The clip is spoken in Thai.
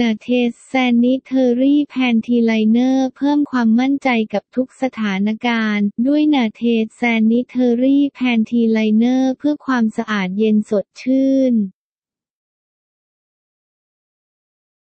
นาเทส sanitary panty liner เพิ่มความมั่นใจกับทุกสถานการณ์ ด้วยนาเทส sanitary panty liner เพื่อความสะอาดเย็นสดชื่น